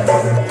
Amen.